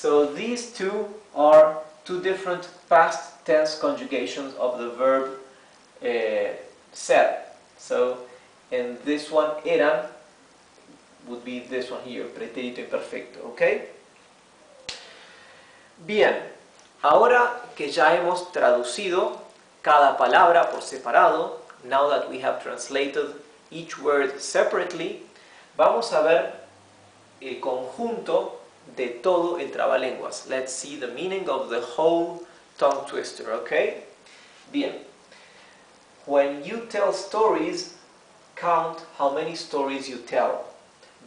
So these two are two different past tense conjugations of the verb uh, ser. So, and this one eran would be this one here, pretérito imperfecto, ¿ok? Bien, ahora que ya hemos traducido cada palabra por separado, now that we have translated each word separately, vamos a ver el conjunto de todo el trabalenguas. Let's see the meaning of the whole tongue twister, okay? Bien. When you tell stories, count how many stories you tell.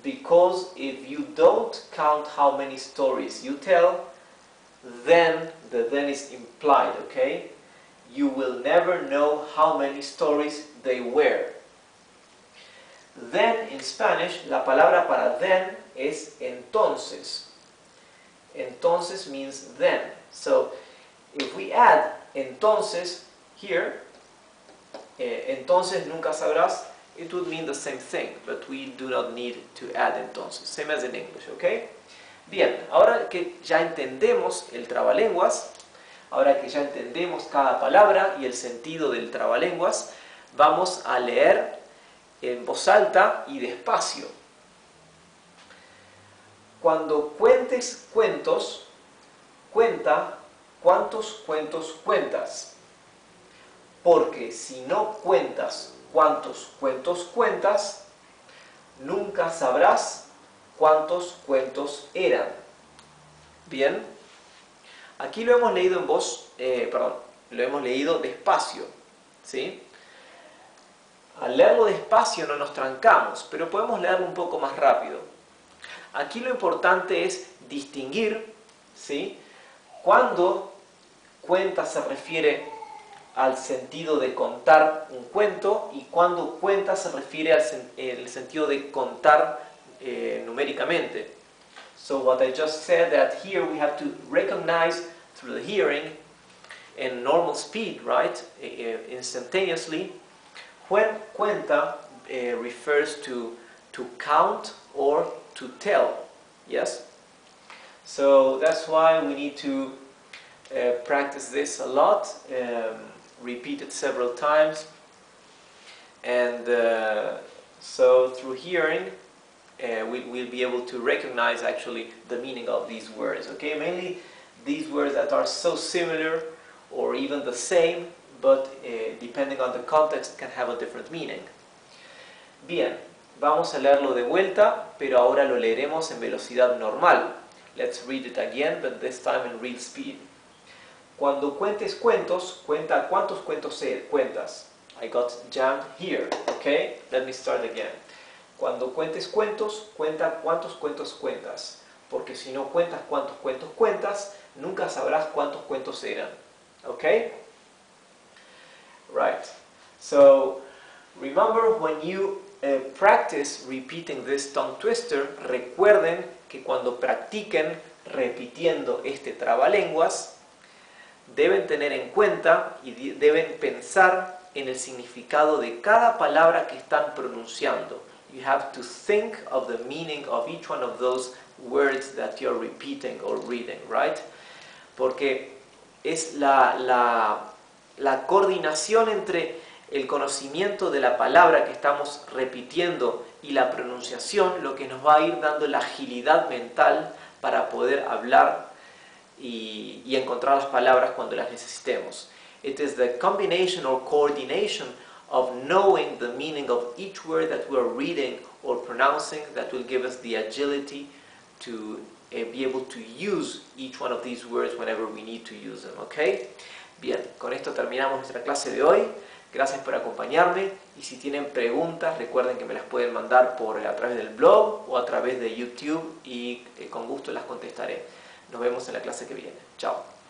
Because if you don't count how many stories you tell, then the then is implied, okay? You will never know how many stories they were. Then in Spanish, la palabra para then es entonces. Entonces means then. So if we add entonces here, eh, entonces nunca sabrás, it would mean the same thing, but we do not need to add entonces. Same as in English, okay? Bien, ahora que ya entendemos el trabalenguas, ahora que ya entendemos cada palabra y el sentido del trabalenguas, vamos a leer en voz alta y despacio. Cuando cuentes cuentos, cuenta cuántos cuentos cuentas. Porque si no cuentas cuántos cuentos cuentas, nunca sabrás cuántos cuentos eran. Bien, aquí lo hemos leído en voz, eh, perdón, lo hemos leído despacio, ¿sí? Al leerlo despacio no nos trancamos, pero podemos leerlo un poco más rápido. Aquí lo importante es distinguir, ¿sí? Cuando cuenta se refiere al sentido de contar un cuento y cuando cuenta se refiere al sentido de contar eh, numéricamente. So what I just said that here we have to recognize through the hearing in normal speed, right, uh, instantaneously, when cuenta refers to to count or to tell. Yes? So that's why we need to uh, practice this a lot, um, repeat it several times. And uh, so through hearing, uh, we, will be able to recognize actually the meaning of these words. Okay, mainly these words that are so similar or even the same, but uh, depending on the context can have a different meaning. Bien, vamos a leerlo de vuelta, pero ahora lo leeremos en velocidad normal. Let's read it again, but this time in real speed. Cuando cuentes cuentos, cuenta cuántos cuentos cuentas. I got jammed here, okay? Let me start again. Cuando cuentes cuentos, cuenta cuántos cuentos cuentas. Porque si no cuentas cuántos cuentos cuentas, nunca sabrás cuántos cuentos eran. Okay? Right. So, remember when you uh, practice repeating this tongue twister, recuerden que cuando practiquen repitiendo este trabalenguas, deben tener en cuenta y deben pensar en el significado de cada palabra que están pronunciando. You have to think of the meaning of each one of those words that you're repeating or reading, right? Porque es la, la, la coordinación entre el conocimiento de la palabra que estamos repitiendo y la pronunciación lo que nos va a ir dando la agilidad mental para poder hablar y, encontrar las palabras cuando las necesitemos. It is the combination or coordination of knowing the meaning of each word that we are reading or pronouncing that will give us the agility to uh, be able to use each one of these words whenever we need to use them, okay? Bien, con esto terminamos nuestra clase de hoy. Gracias por acompañarme y si tienen preguntas recuerden que me las pueden mandar por, a través del blog o a través de YouTube y eh, con gusto las contestaré. Nos vemos en la clase que viene. Chao.